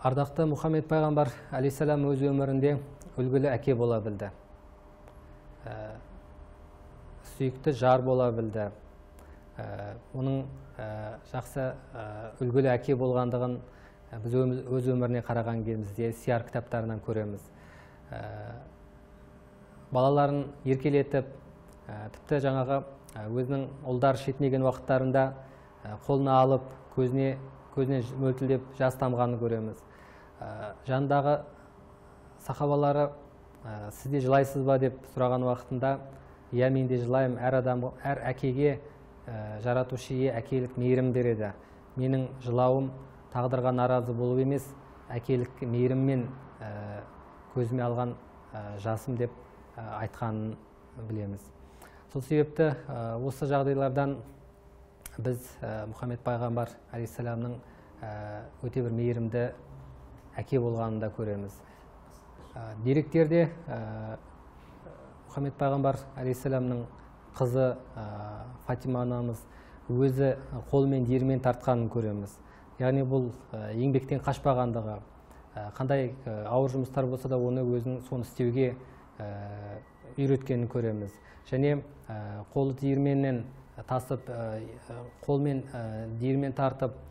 ардақты мұхаммед пайғамбар алейхисалам өз өмірінде үлгілі әке бола білді. Ә, сүйікті жар бола білді. Ә, оның ә, жақсы ә, үлгілі әке болғандығын ә, біз өз өміріне қараған кезімізде сияр кітаптарынан көреміз. Ә, балаларын еркелетіп тіпті жаңағы өзінің ұлдары шетінеген уақыттарында қолына алып көзіне көзіне ж- мөлтілдеп жас тамғанын көреміз. Ә, жанындағы сахабалары ә, сіз де жылайсыз ба? деп сұраған уақытында иә мен де жылаймын әр адам әр әкеге ә, жаратушы ие әкелік мейірім береді менің жылауым тағдырға наразы болу емес әкелік мейіріммен ә, көзіме алған жасым деп айтқанын білеміз сол себепті осы жағдайлардан біз мұхаммед пайғамбар алейхисаламның өте бір мейірімді әке болғанын да көреміз. Ә, деректерде ә, мұхаммед пайғамбар алейхисаламның қызы ә, фатима анамыз өзі қолмен диірмен тартқанын көреміз. Яғни бұл ә, еңбектен қашпағандығы. Ә, қандай ә, ауыр жұмыстар болса да оны өзінің соны істеуге ә, үйреткенін көреміз. Және ә, қолы диірменнен тасып ә, қолмен ә, диірмен тартып ә,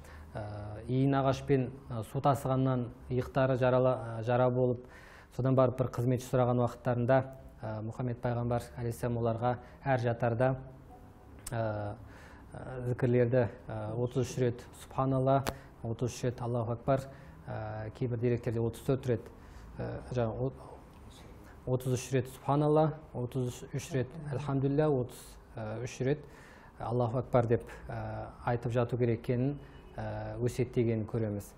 иін ағашпен ә, су тасығаннан иықтары жарала, жара болып содан барып бір қызметші сұраған уақыттарында мұхаммед пайғамбар алейхисалам оларға әр жатарда зікірлерді ә, 33 рет субханалла 33 рет аллаху акбар кейбір деректерде 34 рет ә, жаңағы о- 33 рет субханалла 33 рет альхамдулилля 33 рет аллаху акбар деп айтып жату керек екенін Э, өсектегенін көреміз.